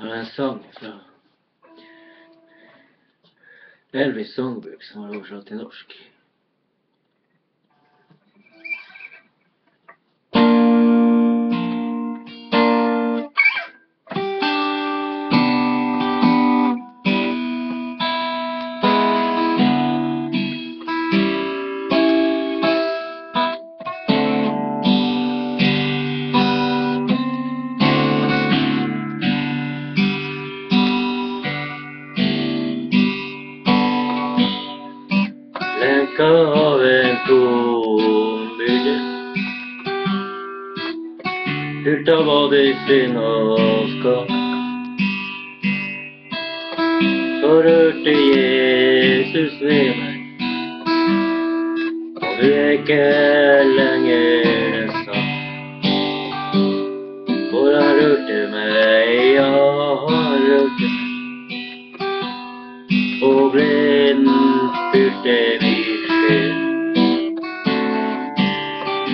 Allsång. Elvis sångbok som har orsakat till norsk. Lenka av en bygde. Fylt av både synd og skam. Så rørte Jesus ved meg. Og du er ikke lenger den samme. For han rørte meg, ja, han rørte meg. Og gleden fylte min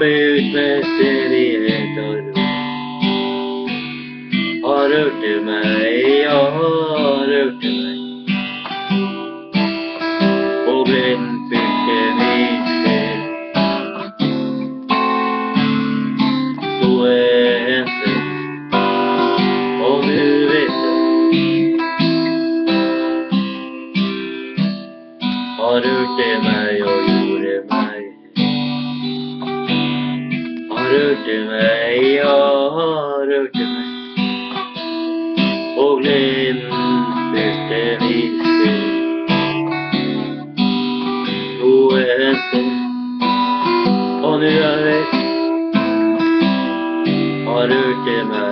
büyütmesini tanrım Arıtma ey arıtma Problem tükemiştir Bu ensiz O nüvesin Arıtma yo yo rørte meg, ja, rørte meg. Og gleden fylte mitt sinn. Noe hendte, og nu er jeg vekk. Han rørte meg.